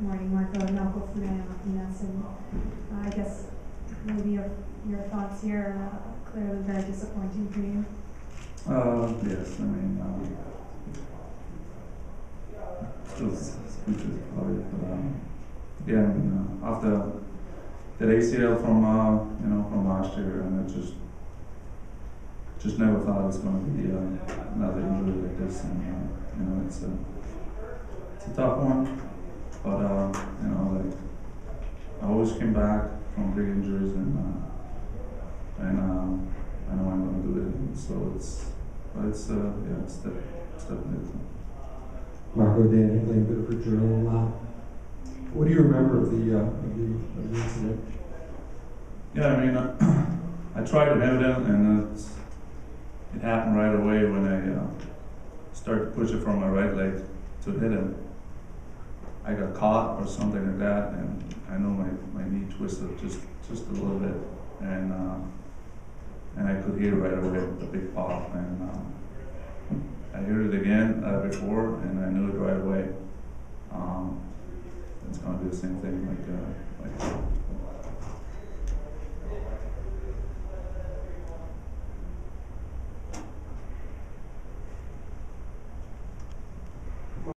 morning, Marco Nalco Funaya Martinez, and uh, I guess maybe your, your thoughts here, are uh, clearly very disappointing for you. Uh, yes, I mean, um, speechless about it, but, um, yeah, I mean, uh, after that ACL from, uh, you know, from last year, and it just, just never thought it was gonna be, uh, another injury like this, and, uh, you know, it's a, it's a tough one, but, uh, you know, like, I always came back from big injuries, and, uh, and, um, I know I'm gonna do it, and so it's, but it's, uh, yeah, it's, it's definitely, Marco Dan, Lane Bitterford Journal. Uh, what do you remember of the, uh, of the, of the incident? yeah, I mean, uh, I tried to hit it, and it happened right away when I, uh, started to push it from my right leg to hit him. I got caught or something like that, and I know my, my knee twisted just, just a little bit, and, uh, and I could hear right away the big pop, and, um, I heard it again, uh, before, and I knew it right away.